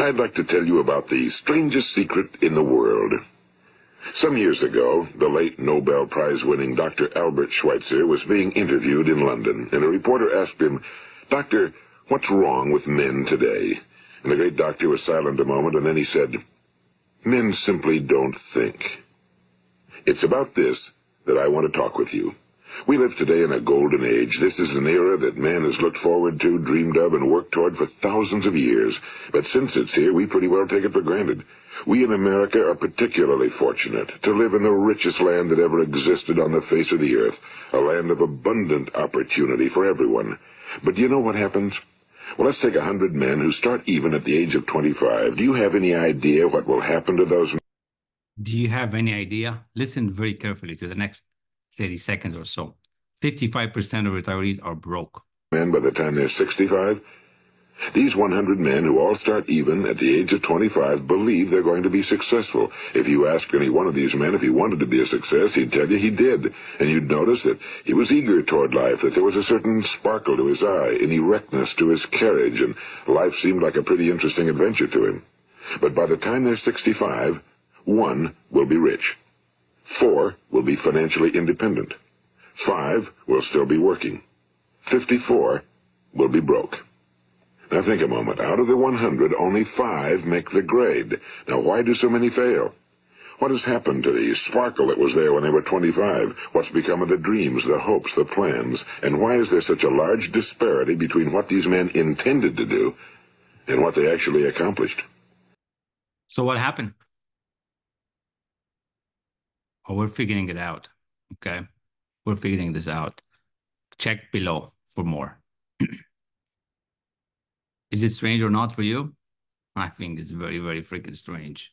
I'd like to tell you about the strangest secret in the world. Some years ago, the late Nobel Prize-winning Dr. Albert Schweitzer was being interviewed in London, and a reporter asked him, Doctor, what's wrong with men today? And the great doctor was silent a moment, and then he said, Men simply don't think. It's about this that I want to talk with you. We live today in a golden age. This is an era that man has looked forward to, dreamed of, and worked toward for thousands of years. But since it's here, we pretty well take it for granted. We in America are particularly fortunate to live in the richest land that ever existed on the face of the earth, a land of abundant opportunity for everyone. But do you know what happens? Well, let's take a hundred men who start even at the age of 25. Do you have any idea what will happen to those Do you have any idea? Listen very carefully to the next 30 seconds or so. 55% of retirees are broke. men by the time they're 65? These 100 men who all start even at the age of 25 believe they're going to be successful. If you ask any one of these men if he wanted to be a success, he'd tell you he did. And you'd notice that he was eager toward life, that there was a certain sparkle to his eye, an erectness to his carriage, and life seemed like a pretty interesting adventure to him. But by the time they're 65, one will be rich. Four will be financially independent. Five will still be working. 54 will be broke. Now think a moment. Out of the 100, only five make the grade. Now why do so many fail? What has happened to the sparkle that was there when they were 25? What's become of the dreams, the hopes, the plans? And why is there such a large disparity between what these men intended to do and what they actually accomplished? So what happened? Oh, we're figuring it out. Okay. We're figuring this out. Check below for more. Is it strange or not for you? I think it's very, very freaking strange.